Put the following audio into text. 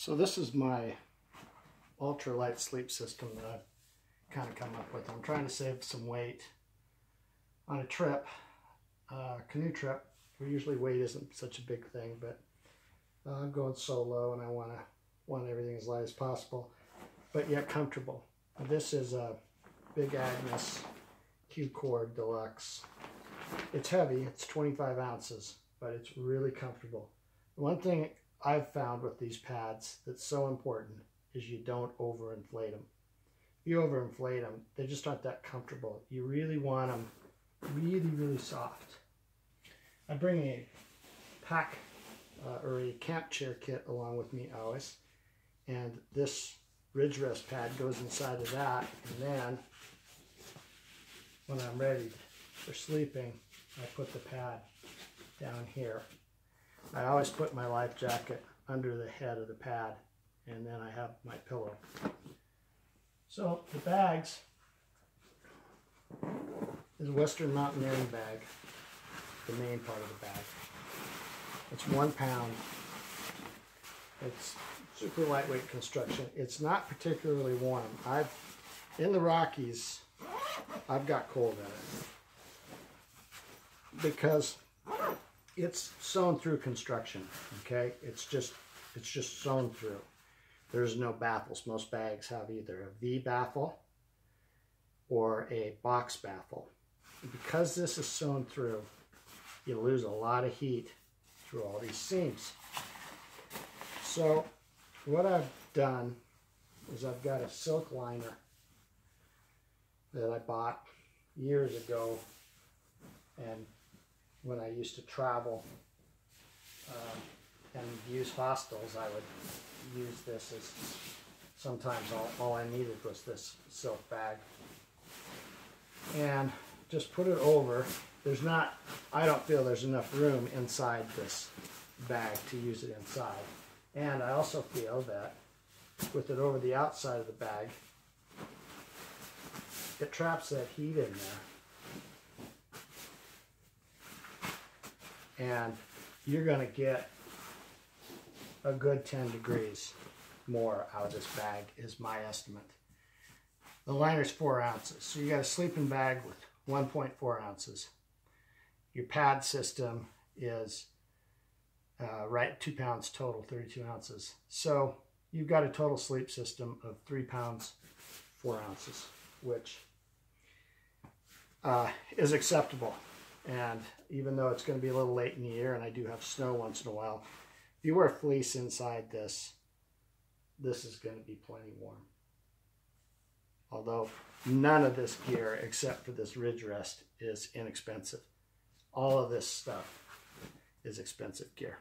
So this is my ultralight sleep system that I've kind of come up with. I'm trying to save some weight on a trip, uh, canoe trip. Usually weight isn't such a big thing, but uh, I'm going solo and I want to want everything as light as possible, but yet comfortable. This is a Big Agnes Q-Core Deluxe. It's heavy, it's 25 ounces, but it's really comfortable. One thing I've found with these pads that's so important is you don't overinflate them. If you overinflate them, they just aren't that comfortable. You really want them really, really soft. I bring a pack uh, or a camp chair kit along with me always. And this ridge rest pad goes inside of that. And then when I'm ready for sleeping, I put the pad down here. I always put my life jacket under the head of the pad and then I have my pillow. So the bags is Western Mountaineering bag, the main part of the bag. It's one pound. It's super lightweight construction. It's not particularly warm. I've, in the Rockies, I've got cold in it. Because it's sewn through construction, okay? It's just, it's just sewn through. There's no baffles. Most bags have either a V baffle or a box baffle. Because this is sewn through, you lose a lot of heat through all these seams. So what I've done is I've got a silk liner that I bought years ago and when I used to travel uh, and use hostels I would use this as sometimes all, all I needed was this silk bag and just put it over there's not, I don't feel there's enough room inside this bag to use it inside. And I also feel that with it over the outside of the bag, it traps that heat in there. And you're going to get a good 10 degrees more out of this bag is my estimate. The liner's four ounces. So you got a sleeping bag with 1.4 ounces. Your pad system is uh, right two pounds total, 32 ounces. So you've got a total sleep system of three pounds, four ounces, which uh, is acceptable. And even though it's going to be a little late in the year and I do have snow once in a while, if you wear fleece inside this, this is going to be plenty warm. Although none of this gear except for this ridge rest is inexpensive all of this stuff is expensive gear.